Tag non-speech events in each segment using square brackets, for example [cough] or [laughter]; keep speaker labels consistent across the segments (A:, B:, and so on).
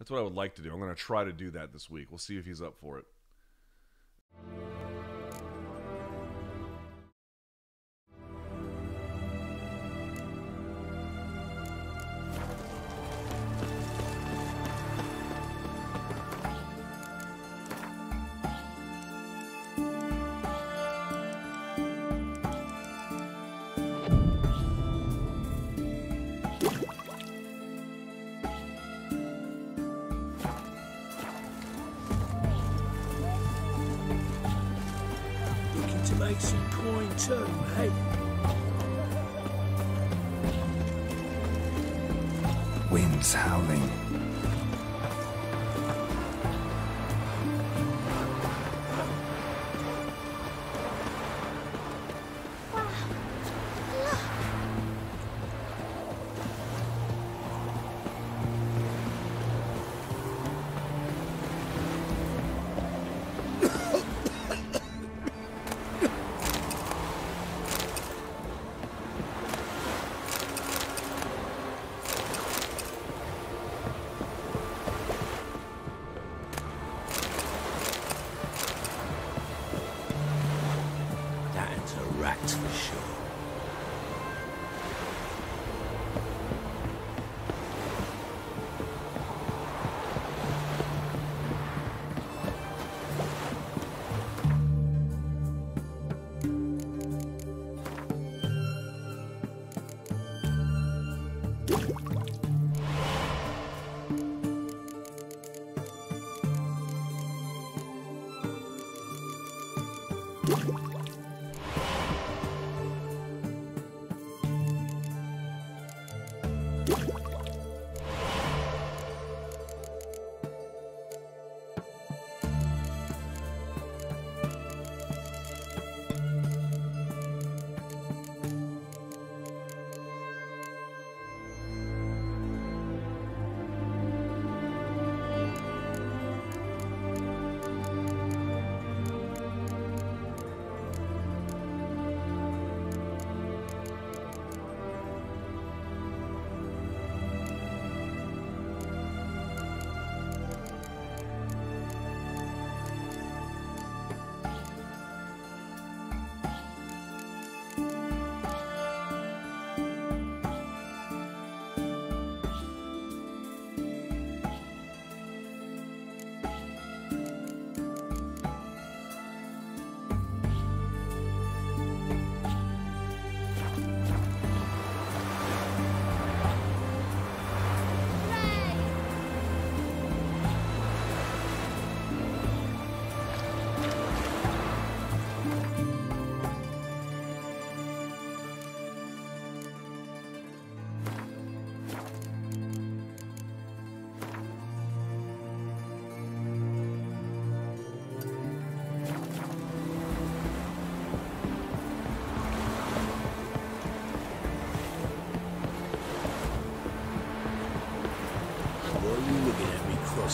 A: That's what I would like to do. I'm going to try to do that this week. We'll see if he's up for it.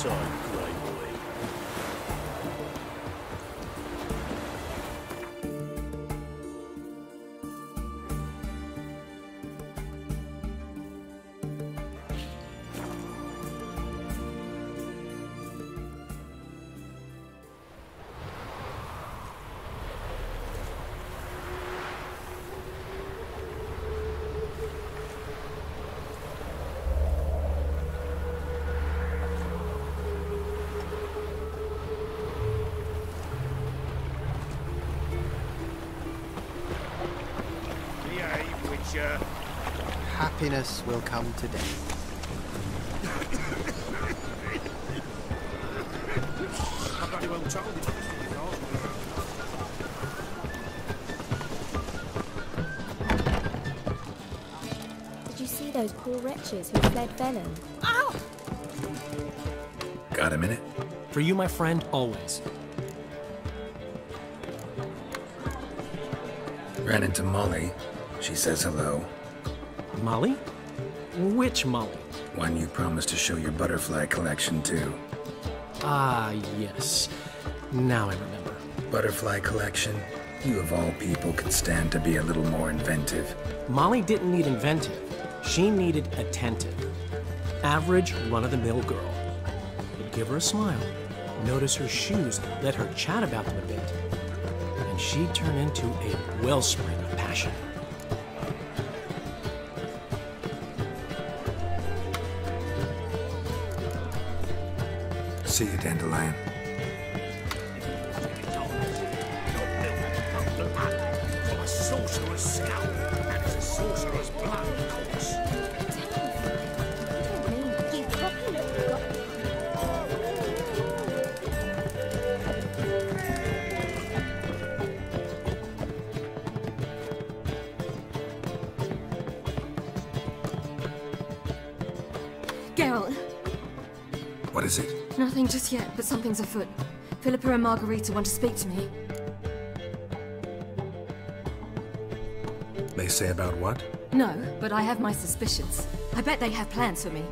B: At
C: Happiness will come today.
D: I bloody well told him.
E: Did you see those poor wretches who fled Venom?
F: Got a minute?
G: For you, my friend, always.
F: Ran into Molly. She says hello.
G: Molly? Which Molly?
F: One you promised to show your butterfly collection to.
G: Ah, yes. Now I remember.
F: Butterfly collection? You of all people could stand to be a little more inventive.
G: Molly didn't need inventive. She needed attentive. Average, run of the mill girl. You'd give her a smile, notice her shoes, let her chat about them a bit, and she'd turn into a wellspring of passion.
F: See you, Dandelion.
H: Just yet, but something's afoot. Philippa and Margarita want to speak to me.
F: They say about what?
H: No, but I have my suspicions. I bet they have plans for me.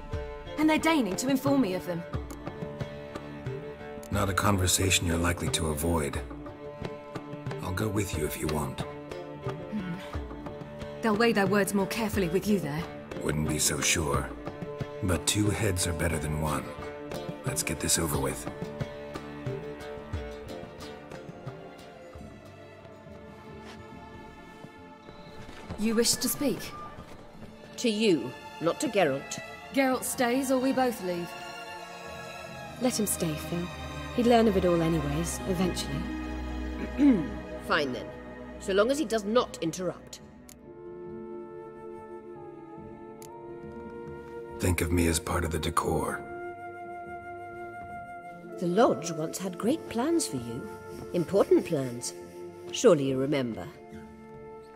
H: And they're deigning to inform me of them.
F: Not a conversation you're likely to avoid. I'll go with you if you want. Hmm.
H: They'll weigh their words more carefully with you there.
F: Wouldn't be so sure. But two heads are better than one. Let's get this over with.
H: You wish to speak?
I: To you, not to Geralt.
H: Geralt stays or we both leave.
J: Let him stay, Phil. He'd learn of it all anyways, eventually. [clears throat]
I: Fine then. So long as he does not interrupt.
F: Think of me as part of the decor.
I: The Lodge once had great plans for you. Important plans. Surely you remember.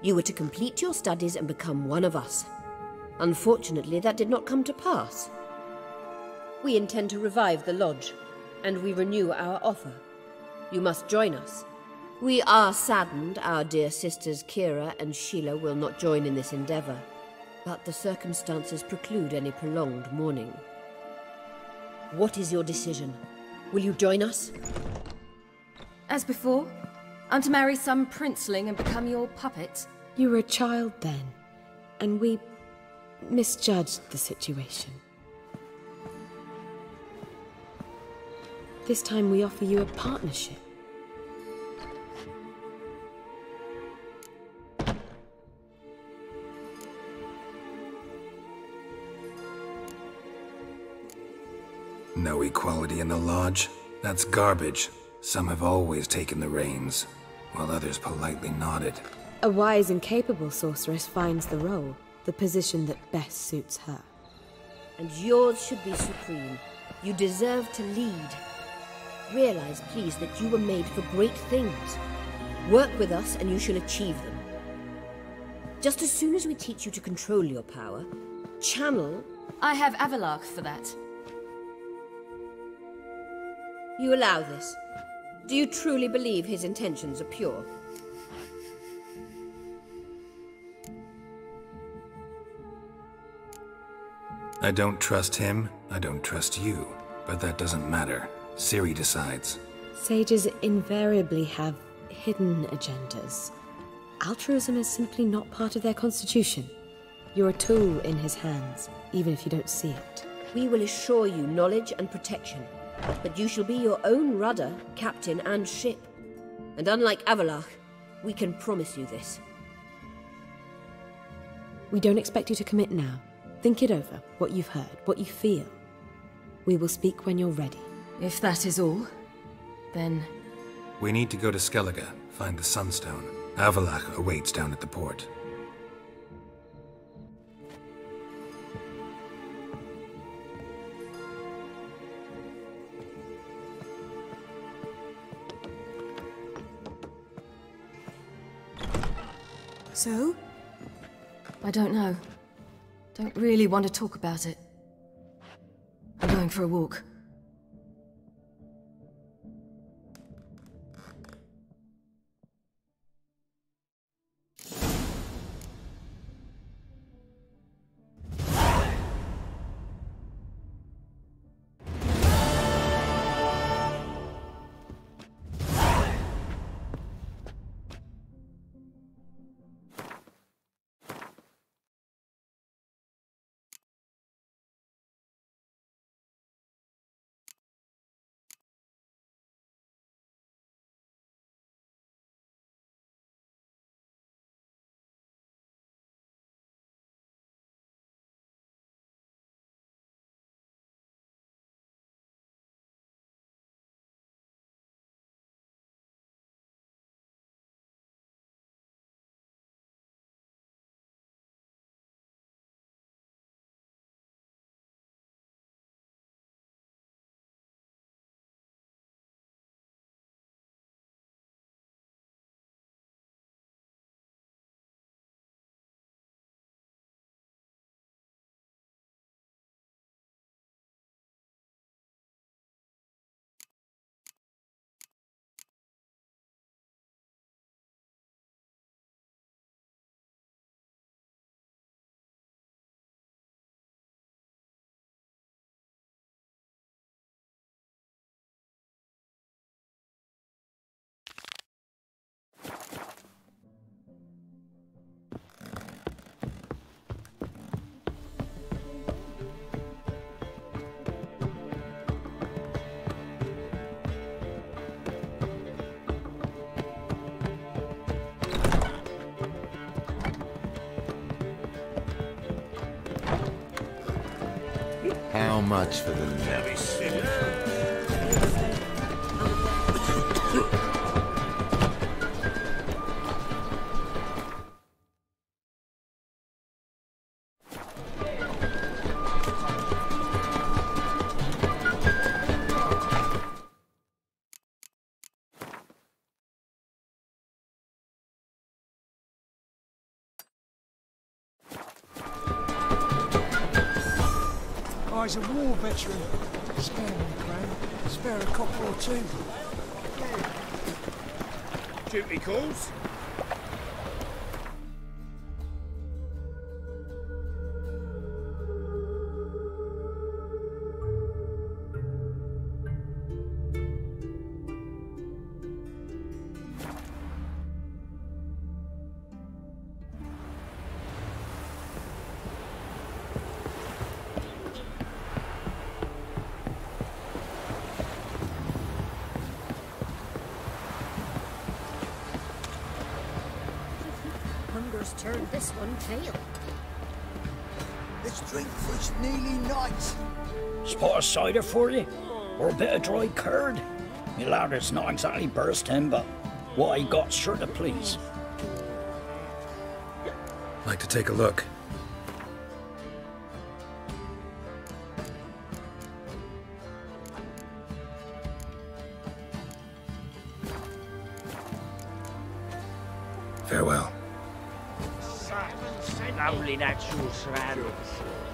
I: You were to complete your studies and become one of us. Unfortunately, that did not come to pass. We intend to revive the Lodge, and we renew our offer. You must join us. We are saddened our dear sisters Keira and Sheala will not join in this endeavor, but the circumstances preclude any prolonged mourning. What is your decision? Will you join us?
H: As before, I'm to marry some princeling and become your puppet.
J: You were a child then, and we misjudged the situation. This time we offer you a partnership.
F: No equality in the lodge? That's garbage. Some have always taken the reins, while others politely nodded.
J: A wise and capable sorceress finds the role, the position that best suits her.
I: And yours should be supreme. You deserve to lead. Realize, please, that you were made for great things. Work with us and you shall achieve them. Just as soon as we teach you to control your power, channel,
H: I have Avallac'h for that.
I: You allow this. Do you truly believe his intentions are pure?
F: I don't trust him, I don't trust you. But that doesn't matter. Ciri decides.
J: Sages invariably have hidden agendas. Altruism is simply not part of their constitution. You're a tool in his hands, even if you don't see it.
I: We will assure you knowledge and protection, but you shall be your own rudder, captain, and ship. And unlike Avallac'h, we can promise you this.
J: We don't expect you to commit now. Think it over, what you've heard, what you feel. We will speak when you're ready.
H: If that is all, then
F: We need to go to Skellige, find the Sunstone. Avallac'h awaits down at the port.
H: So? I don't know. Don't really want to talk about it. I'm going for a walk.
A: Much for the
K: Very
L: I's a war veteran. Spare one, Crane. Spare a copper or two.
K: Duty calls.
M: Cider for you? Or a bit of dry curd? Me lad, it's not exactly bursting, but what I got's sure to please.
F: Like to take a look. Farewell.
K: Lovely natural surroundings.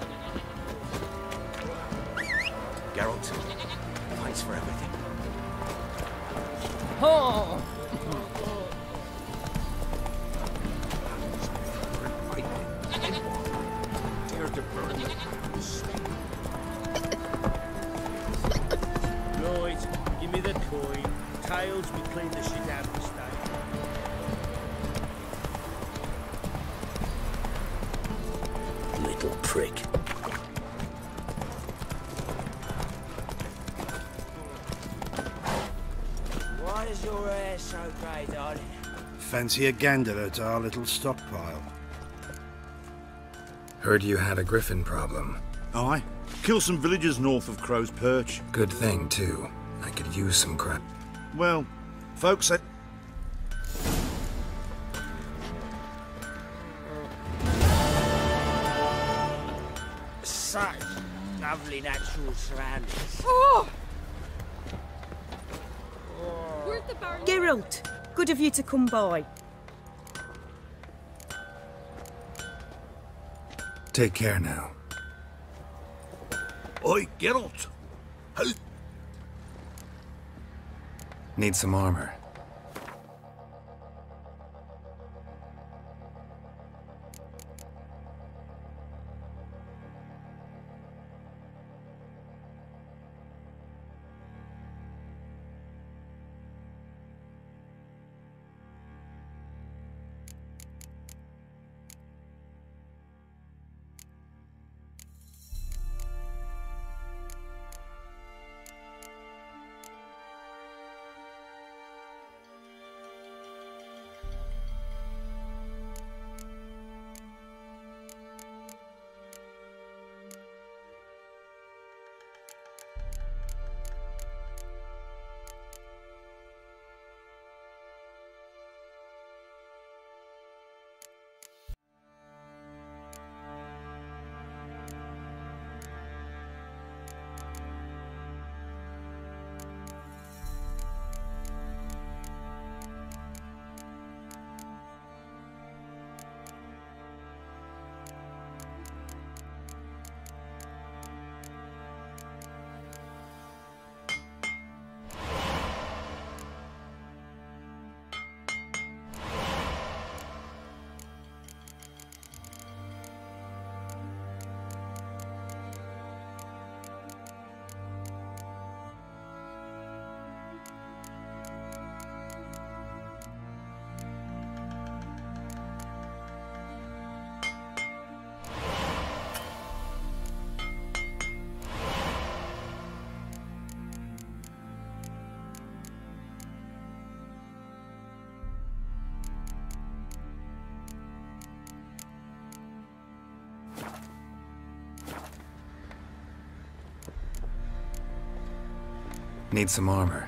A: Geralt, thanks for everything.
M: Oh!
L: Fancy a gander at our little stockpile.
F: Heard you had a griffin problem.
N: Aye. Kill some villagers north of Crow's Perch.
F: Good thing, too. I could use some crap.
N: Well, folks said...
K: Such lovely natural surroundings.
O: Oh! oh. Geralt, good of you to come by.
F: Take care now.
N: Oi, Geralt! Hey,
F: Need some armor. Need some armor.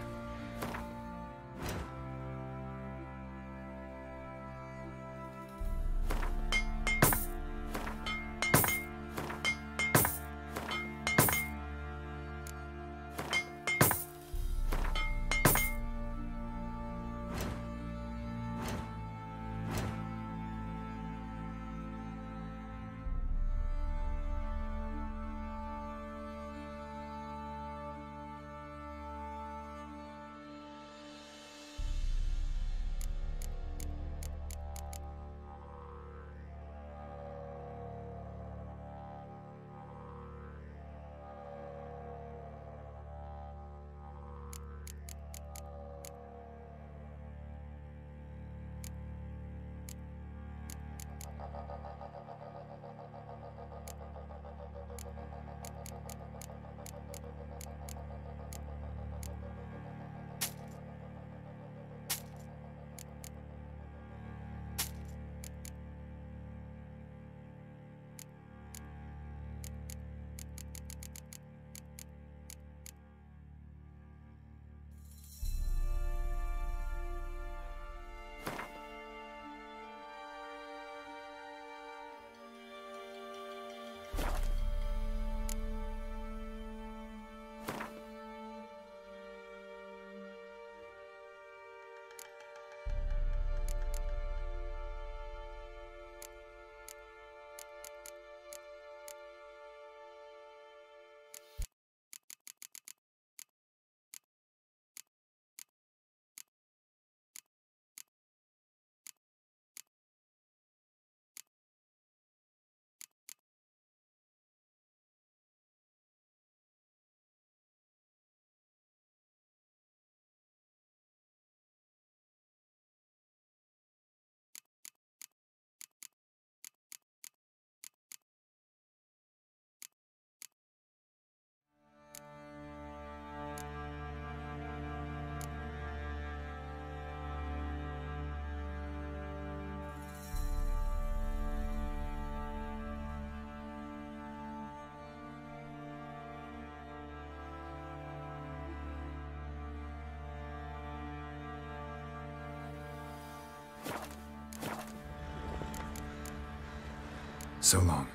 F: So long.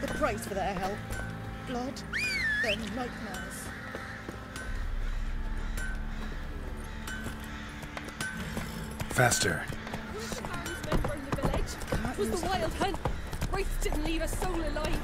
O: The price for their help. Blood, then nightmares.
F: Faster.
P: Was the wild hunt. Wraiths didn't leave a soul alive.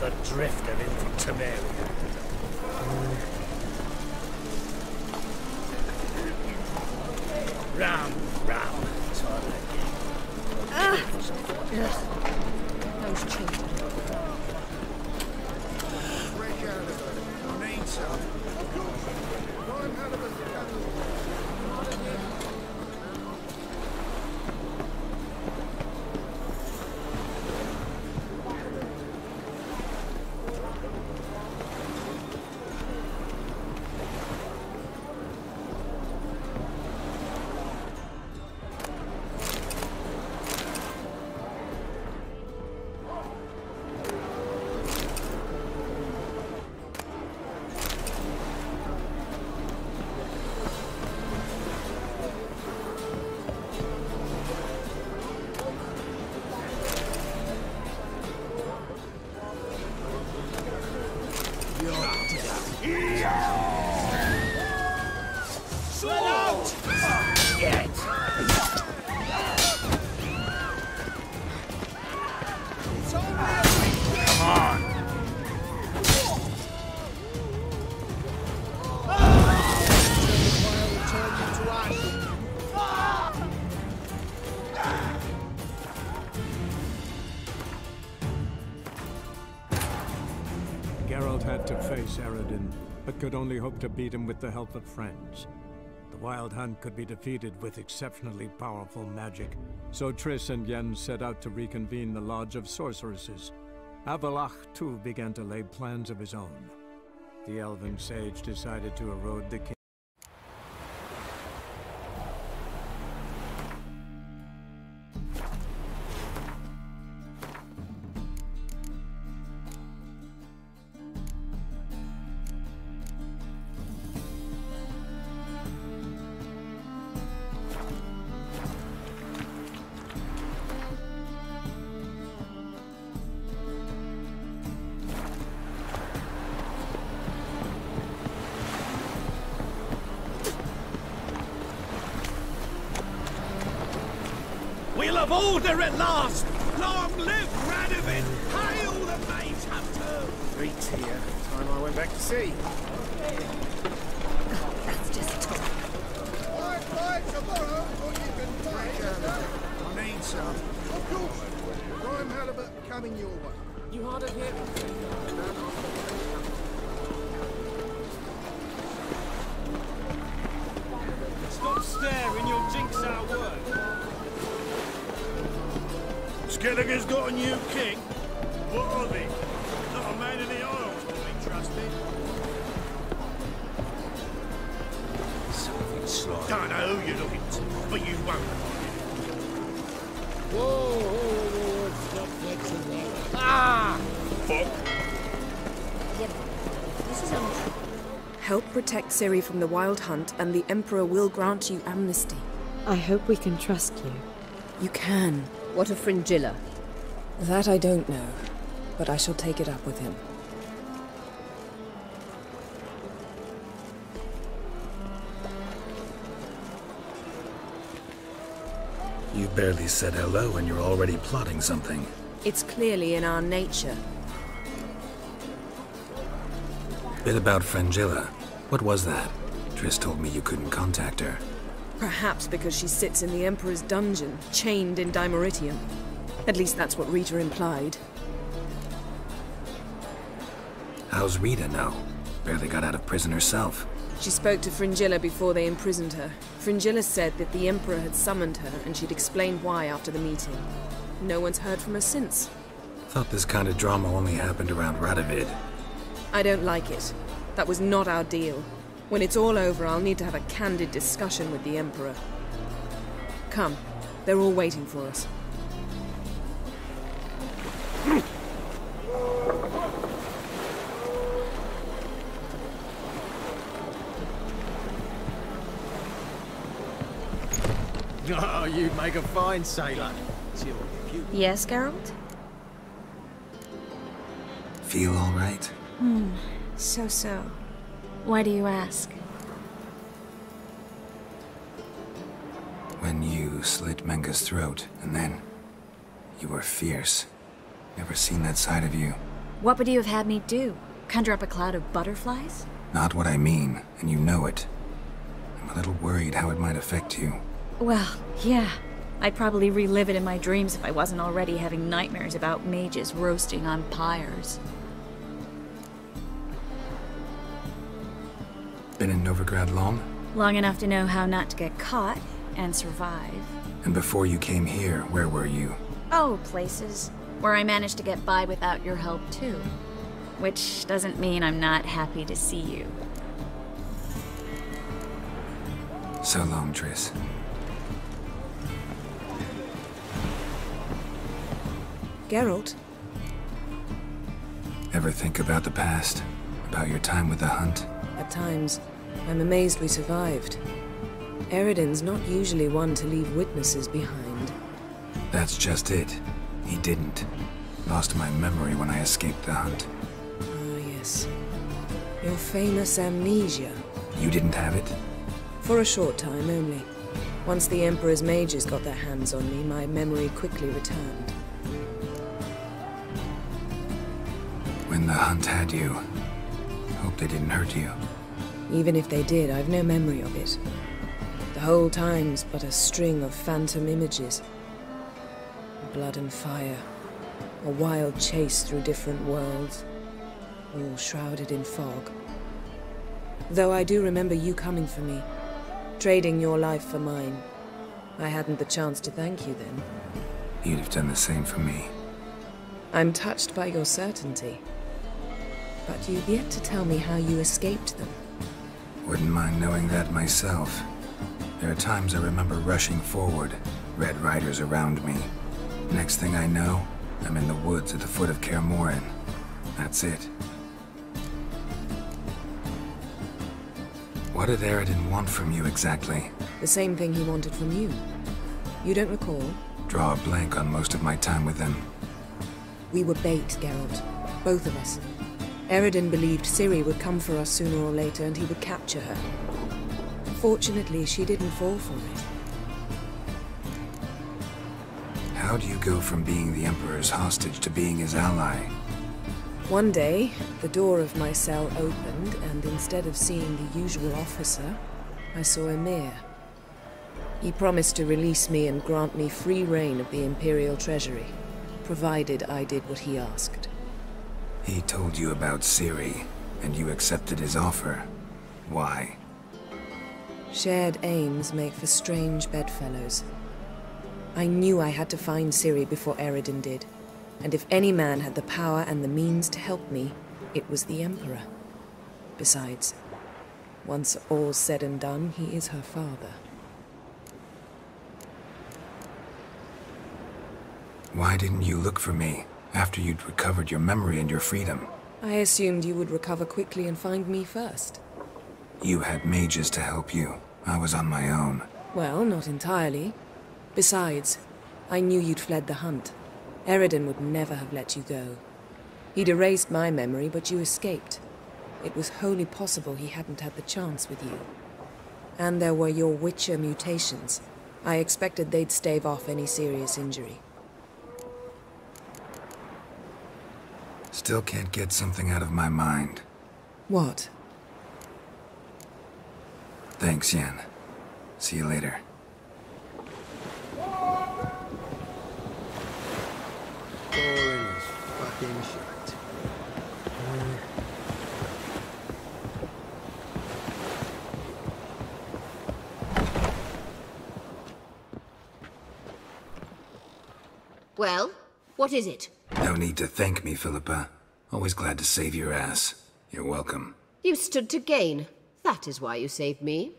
D: Another drift of in from Temeria.
Q: Face but could only hope to beat him with the help of friends. The Wild Hunt could be defeated with exceptionally powerful magic, so Triss and Yen set out to reconvene the Lodge of Sorceresses. Avallac'h, too, began to lay plans of his own. The elven sage decided to erode the king.
D: We'll order at last! Long live Radovid! Hail the Mage Hunter!
C: Reed's here. Time I went back to sea.
P: That's just talk.
N: Fight, fight tomorrow, or you can fight.
C: I need some.
N: Of course. Prime halibut coming your way.
C: You hard of hearing?
K: Skelliger's got a new king. What are they? Not a man in the Isles to be trusted.
D: Something sly.
K: Don't know who you're looking to, but you won't.
D: Whoa, whoa, whoa, stop flexing there. Ah!
K: Fuck.
I: Yep. This is untrue.
R: Help protect Ciri from the Wild Hunt, and the Emperor will grant you amnesty.
J: I hope we can trust you.
R: You can.
I: What of Fringilla?
R: That I don't know, but I shall take it up with him.
F: You barely said hello and you're already plotting something.
R: It's clearly in our nature.
F: Bit about Fringilla. What was that? Triss told me you couldn't contact her.
R: Perhaps because she sits in the Emperor's dungeon, chained in Dimeritium. At least that's what Rita implied.
F: How's Rita now? Barely got out of prison herself.
R: She spoke to Fringilla before they imprisoned her. Fringilla said that the Emperor had summoned her and she'd explain why after the meeting. No one's heard from her since.
F: Thought this kind of drama only happened around Radovid.
R: I don't like it. That was not our deal. When it's all over, I'll need to have a candid discussion with the Emperor. Come. They're all waiting for us. [laughs]
S: Oh, you make a fine sailor.
T: Yes, Geralt?
F: Feel alright?
T: Hmm. So so. Why do you ask?
F: When you slit Menge's throat, and then... You were fierce. Never seen that side of you.
U: What would you have had me do? Conjure up a cloud of butterflies?
F: Not what I mean, and you know it. I'm a little worried how it might affect you.
U: Well, yeah. I'd probably relive it in my dreams if I wasn't already having nightmares about mages roasting on pyres.
F: Been in Novigrad long?
U: Long enough to know how not to get caught and survive.
F: And before you came here, where were you?
U: Oh, places where I managed to get by without your help, too. Which doesn't mean I'm not happy to see you.
F: So long, Triss.
R: Geralt?
F: Ever think about the past? About your time with the Hunt?
R: At times, I'm amazed we survived. Eredin's not usually one to leave witnesses behind.
F: That's just it. He didn't. Lost my memory when I escaped the Hunt.
R: Ah, yes. Your famous amnesia.
F: You didn't have it?
R: For a short time only. Once the Emperor's mages got their hands on me, my memory quickly returned.
F: When the Hunt had you, hope they didn't hurt you.
R: Even if they did, I've no memory of it. The whole time's but a string of phantom images. Blood and fire. A wild chase through different worlds. All shrouded in fog. Though I do remember you coming for me. Trading your life for mine. I hadn't the chance to thank you then.
F: You'd have done the same for me.
R: I'm touched by your certainty. But you've yet to tell me how you escaped them.
F: Wouldn't mind knowing that myself. There are times I remember rushing forward, Red Riders around me. Next thing I know, I'm in the woods at the foot of Kaer. That's it. What did Eredin want from you exactly?
R: The same thing he wanted from you. You don't recall?
F: Draw a blank on most of my time with him.
R: We were bait, Geralt. Both of us. Eredin believed Ciri would come for us sooner or later and he would capture her. Fortunately, she didn't fall for it.
F: How do you go from being the Emperor's hostage to being his ally?
R: One day, the door of my cell opened, and instead of seeing the usual officer, I saw Emhyr. He promised to release me and grant me free reign of the Imperial Treasury, provided I did what he asked.
F: He told you about Ciri, and you accepted his offer. Why?
R: Shared aims make for strange bedfellows. I knew I had to find Ciri before Eredin did, and if any man had the power and the means to help me, it was the Emperor. Besides, once all's said and done, he is her father.
F: Why didn't you look for me after you'd recovered your memory and your freedom?
R: I assumed you would recover quickly and find me first.
F: You had mages to help you. I was on my own.
R: Well, not entirely. Besides, I knew you'd fled the hunt. Eredin would never have let you go. He'd erased my memory, but you escaped. It was wholly possible he hadn't had the chance with you. And there were your Witcher mutations. I expected they'd stave off any serious injury.
F: Still can't get something out of my mind.
R: What?
F: Thanks, Yen. See you later.
S: Boring as fucking shit.
I: Well, what is it?
F: Need to thank me, Philippa. Always glad to save your ass. You're welcome.
I: You stood to gain. That is why you saved me.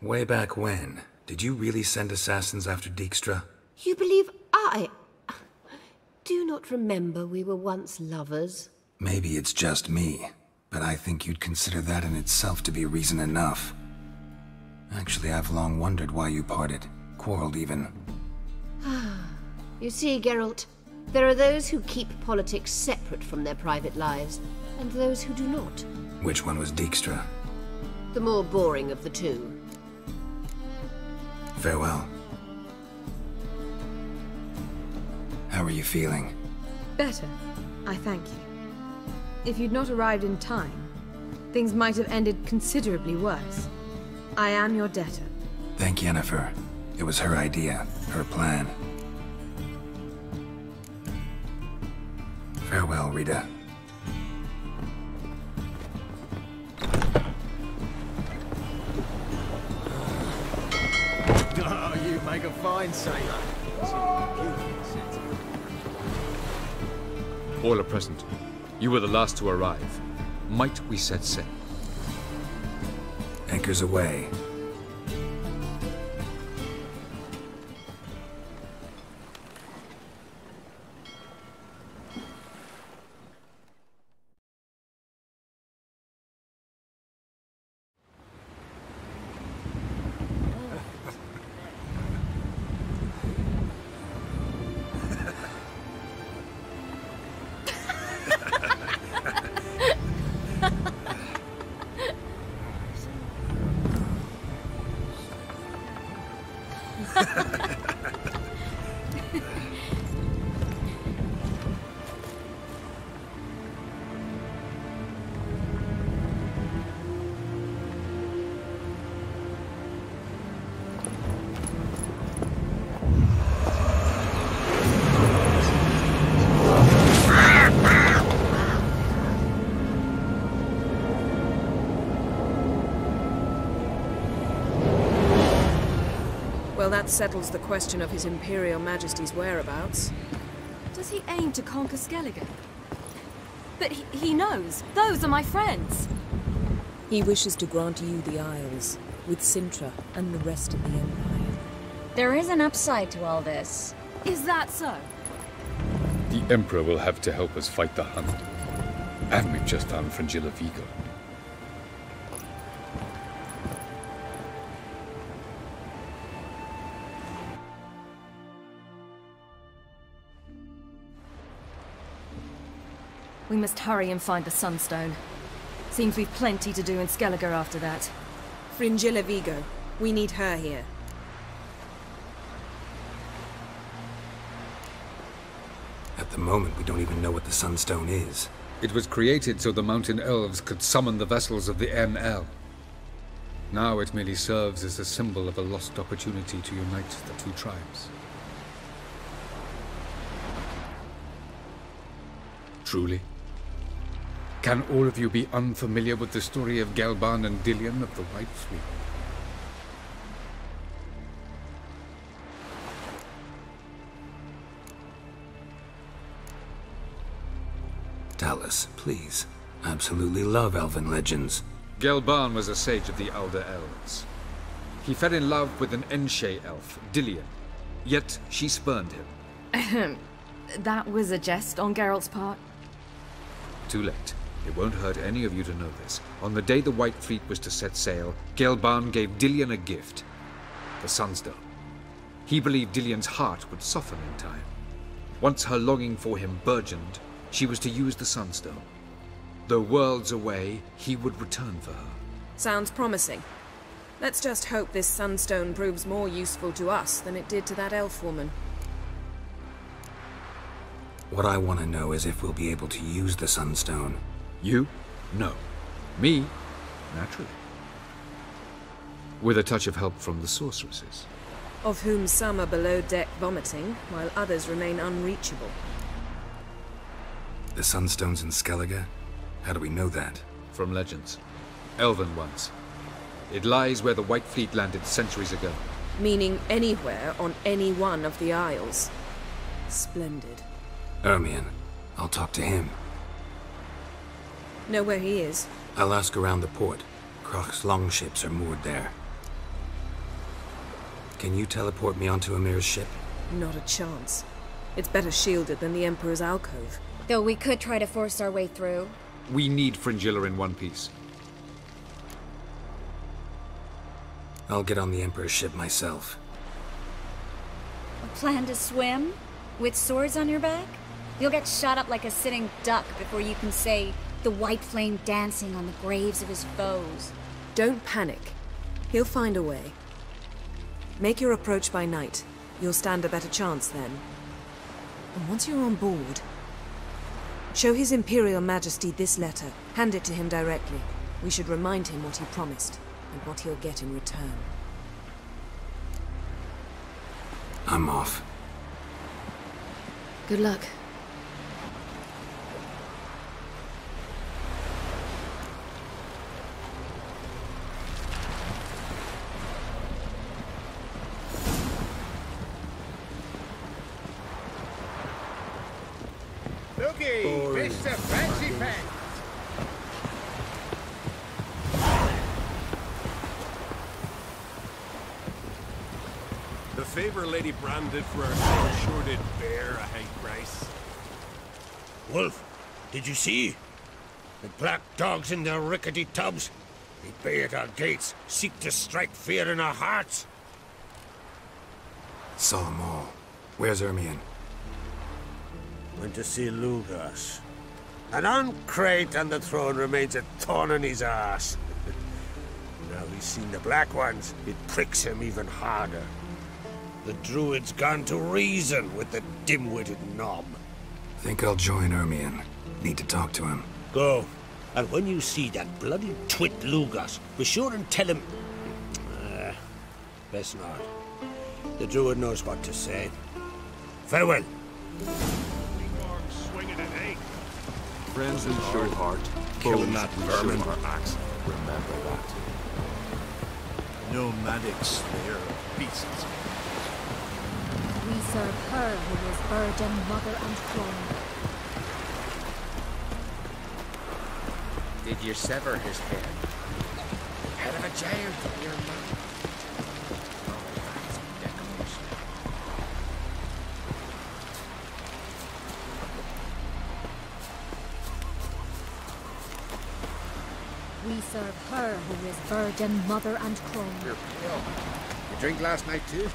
F: Way back when, did you really send assassins after Dijkstra?
I: You believe I... Do not remember we were once lovers?
F: Maybe it's just me, but I think you'd consider that in itself to be reason enough. Actually, I've long wondered why you parted. Quarreled even.
I: You see, Geralt, there are those who keep politics separate from their private lives, and those who do not.
F: Which one was Dijkstra?
I: The more boring of the two.
F: Farewell. How are you feeling?
J: Better. I thank you. If you'd not arrived in time, things might have ended considerably worse. I am your debtor.
F: Thank Yennefer. It was her idea, her plan. Farewell, Rita.
S: Oh, you make a fine sailor.
V: All are present. You were the last to arrive. Might we set sail?
F: Anchors away.
R: Settles the question of His Imperial Majesty's whereabouts.
H: Does he aim to conquer Skellige? But he, he knows. Those are my friends.
R: He wishes to grant you the Isles, with Cintra and the rest of the Empire.
U: There is an upside to all this.
H: Is that so?
V: The Emperor will have to help us fight the Hunt. And we've just found Fringilla Vigo.
H: Must hurry and find the Sunstone. Seems we've plenty to do in Skellige after that.
R: Fringilla Vigo. We need her here.
F: At the moment, we don't even know what the Sunstone is.
V: It was created so the Mountain Elves could summon the vessels of the Aen Elle. Now it merely serves as a symbol of a lost opportunity to unite the two tribes. Truly? Can all of you be unfamiliar with the story of Gelban and Dillion of the White Fleet?
F: Dallas, please. Absolutely love elven legends.
V: Gelban was a sage of the Elder Elves. He fell in love with an Enshe elf, Dillion, yet she spurned him.
H: Ahem. [laughs] that was a jest on Geralt's part.
V: Too late. It won't hurt any of you to know this. On the day the White Fleet was to set sail, Gelban gave Dillion a gift. The Sunstone. He believed Dillion's heart would soften in time. Once her longing for him burgeoned, she was to use the Sunstone. Though worlds away, he would return for her.
R: Sounds promising. Let's just hope this sunstone proves more useful to us than it did to that elf woman.
F: What I want to know is if we'll be able to use the Sunstone.
V: You? No. Me? Naturally. With a touch of help from the sorceresses.
R: Of whom some are below deck vomiting, while others remain unreachable.
F: The Sunstone's in Skellige? How do we know that?
V: From legends. Elven ones. It lies where the White Fleet landed centuries ago.
R: Meaning anywhere on any one of the Isles. Splendid.
F: Ermion. I'll talk to him.
R: Know where he is?
F: I'll ask around the port. Crach's longships are moored there. Can you teleport me onto Emhyr's ship?
R: Not a chance. It's better shielded than the Emperor's alcove.
U: Though we could try to force our way through.
V: We need Fringilla in one piece.
F: I'll get on the Emperor's ship myself.
U: A plan to swim? With swords on your back? You'll get shot up like a sitting duck before you can say, the white flame dancing on the graves of his foes.
R: Don't panic. He'll find a way. Make your approach by night. You'll stand a better chance then. And once you're on board, Show His Imperial Majesty this letter. Hand it to him directly. We should remind him what he promised, and what he'll get in return.
F: I'm off.
H: Good luck.
C: Looky, Mr. Fancy Pants.
D: The favor Lady Brand did for our soul sure did bear a high price.
K: Wolf, did you see? The black dogs in their rickety tubs. They bay at our gates, seek to strike fear in our hearts.
F: Saw 'em all. Where's Ermion?
K: Went to see Lugos. And on Craite on the throne remains a thorn in his ass. [laughs] now he's seen the Black Ones, it pricks him even harder. The Druid's gone to reason with the dim-witted knob.
F: Think I'll join Ermion. Need to talk to him.
K: Go. And when you see that bloody twit Lugos, be sure and tell him... Uh, best not. The Druid knows what to say. Farewell.
D: Swinging an egg.
W: Friends in short heart,
K: Killing
W: foes
K: that
W: in
K: vermin.
W: short axe. Remember that.
D: Nomadic slayer of beasts.
T: We serve her who is virgin, mother, and throne.
A: Did you sever his head? Head of a giant, your man. That's decoration.
T: We serve her who is virgin, mother, and throne.
A: You're pale. You drink last night too?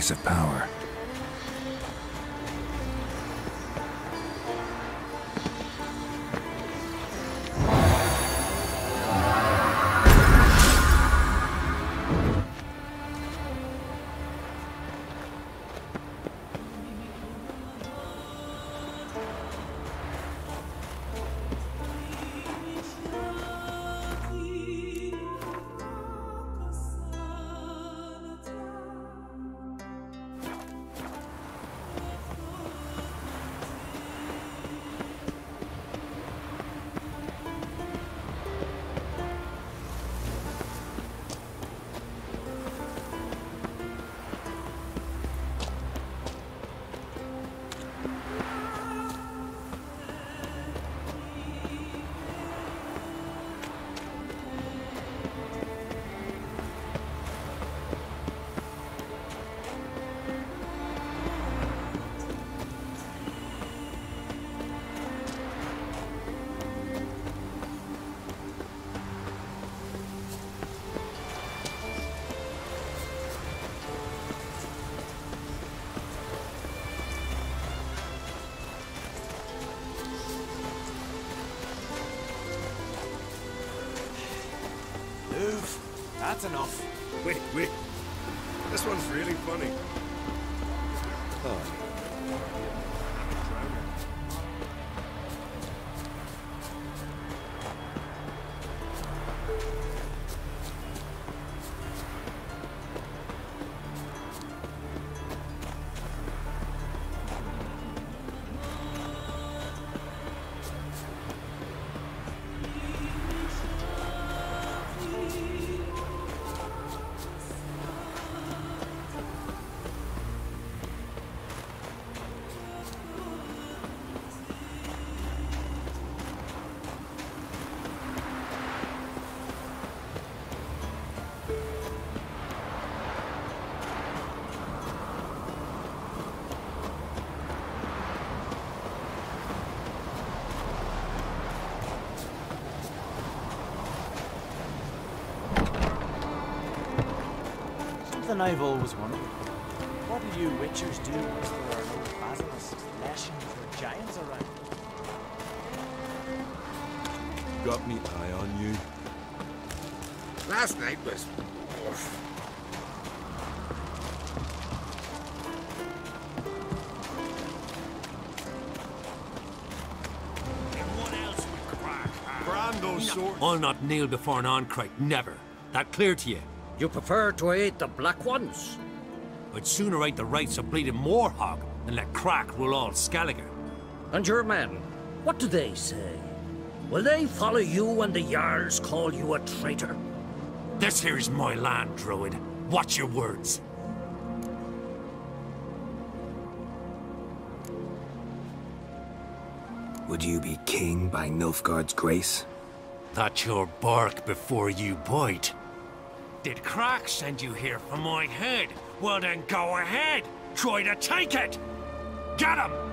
F: Place of power.
K: That's enough.
D: Wait, wait. This one's really funny.
K: Oh.
S: Something I've always wondered. What do you witchers do once there are no basilisks, leshens, or giants around?
N: Got me eye on you.
D: Last night was.
N: Brando sword.
K: I'll not kneel before an Oncrite, never. That clear to you?
M: You prefer to aid the Black Ones?
K: I'd sooner aid the rights of bleeding Moorhog than let Crach rule all Skellige.
M: And your men, what do they say? Will they follow you when the Jarls call you a traitor?
K: This here is my land, Druid. Watch your words.
F: Would you be king by Nilfgaard's grace?
K: That's your bark before you bite. Did Crach send you here for my head? Well then go ahead. Try to take it. Get him!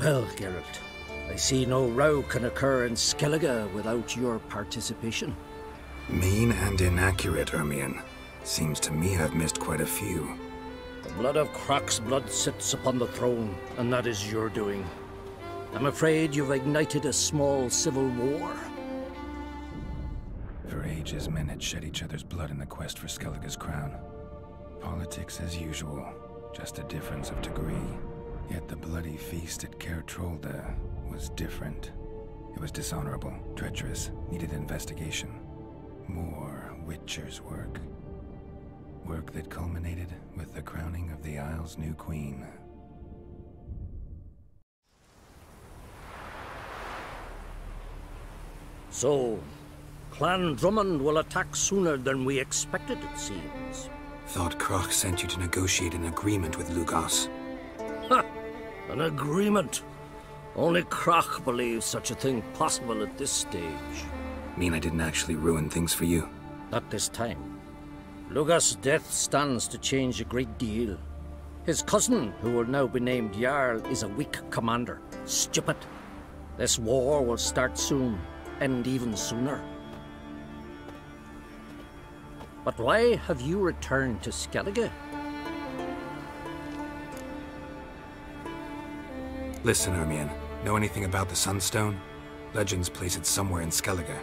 M: Well, Geralt, I see no row can occur in Skellige without your participation.
F: Mean and inaccurate, Ermion. Seems to me I've missed quite a few.
M: The blood of Crach's blood sits upon the throne, and that is your doing. I'm afraid you've ignited a small civil war.
F: For ages, men had shed each other's blood in the quest for Skellige's crown. Politics as usual, just a difference of degree. Yet the bloody feast at Kaer Trolde was different. It was dishonorable, treacherous, needed investigation. More Witcher's work. Work that culminated with the crowning of the Isle's new queen.
M: So, Clan Drummond will attack sooner than we expected, it seems.
F: Thought Crach sent you to negotiate an agreement with Lugos.
M: Ha! An agreement. Only Crach believes such a thing possible at this stage.
F: Mean I didn't actually ruin things for you?
M: Not this time. Luga's death stands to change a great deal. His cousin, who will now be named Jarl, is a weak commander. Stupid. This war will start soon, end even sooner. But why have you returned to Skellige?
F: Listen, Ermion. Know anything about the Sunstone? Legends place it somewhere in Skellige.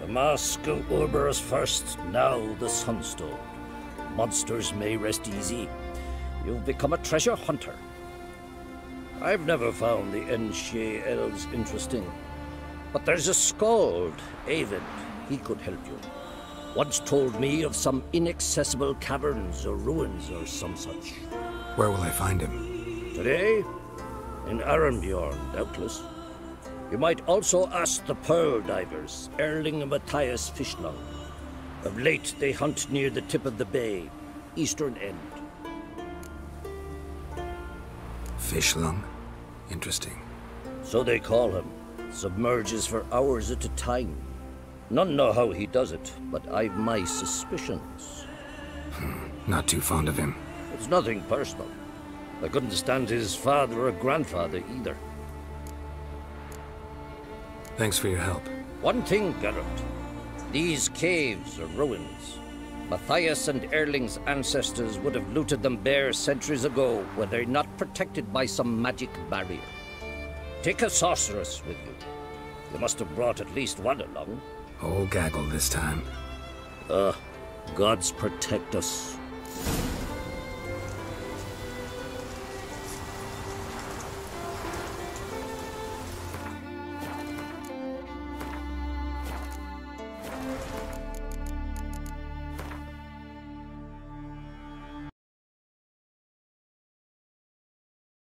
M: The mask of Uroboros first, now the Sunstone. Monsters may rest easy. You've become a treasure hunter. I've never found the Enshe elves interesting. But there's a skald, Avid. He could help you. Once told me of some inaccessible caverns or ruins or some such.
F: Where will I find him?
M: Today? In Arinbjorn, doubtless. You might also ask the Pearl Divers, Erling and Matthias Fishlung. Of late, they hunt near the tip of the bay, eastern end.
F: Fishlung? Interesting.
M: So they call him. Submerges for hours at a time. None know how he does it, but I've my suspicions.
F: Hmm, not too fond of him.
M: It's nothing personal. I couldn't stand his father or grandfather either.
F: Thanks for your help.
M: One thing, Geralt. These caves are ruins. Matthias and Erling's ancestors would have looted them bare centuries ago were they not protected by some magic barrier. Take a sorceress with you. You must have brought at least one along.
F: Whole gaggle this time.
M: Uh, gods protect us.